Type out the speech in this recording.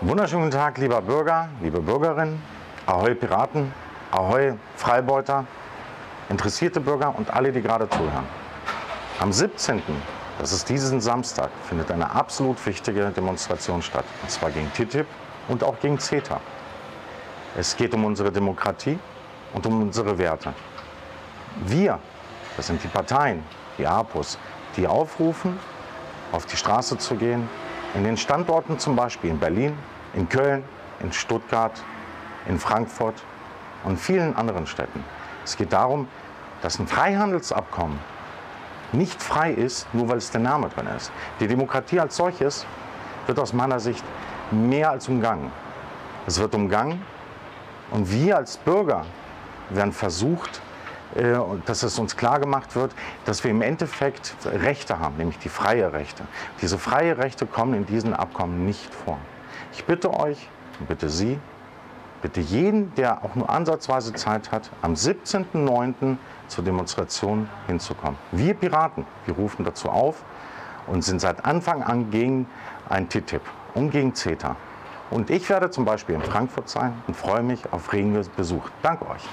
Wunderschönen guten Tag, lieber Bürger, liebe Bürgerinnen, Ahoi Piraten, Ahoi Freibeuter, interessierte Bürger und alle, die gerade zuhören. Am 17., das ist diesen Samstag, findet eine absolut wichtige Demonstration statt. Und zwar gegen TTIP und auch gegen CETA. Es geht um unsere Demokratie und um unsere Werte. Wir, das sind die Parteien, die APOS, die aufrufen, auf die Straße zu gehen, in den Standorten zum Beispiel in Berlin, in Köln, in Stuttgart, in Frankfurt und vielen anderen Städten. Es geht darum, dass ein Freihandelsabkommen nicht frei ist, nur weil es der Name drin ist. Die Demokratie als solches wird aus meiner Sicht mehr als umgangen. Es wird umgangen und wir als Bürger werden versucht, dass es uns klar gemacht wird, dass wir im Endeffekt Rechte haben, nämlich die freie Rechte. Diese freie Rechte kommen in diesen Abkommen nicht vor. Ich bitte euch bitte Sie, bitte jeden, der auch nur ansatzweise Zeit hat, am 17.09. zur Demonstration hinzukommen. Wir Piraten, wir rufen dazu auf und sind seit Anfang an gegen ein TTIP und gegen CETA. Und ich werde zum Beispiel in Frankfurt sein und freue mich auf regen Besuch. Danke euch.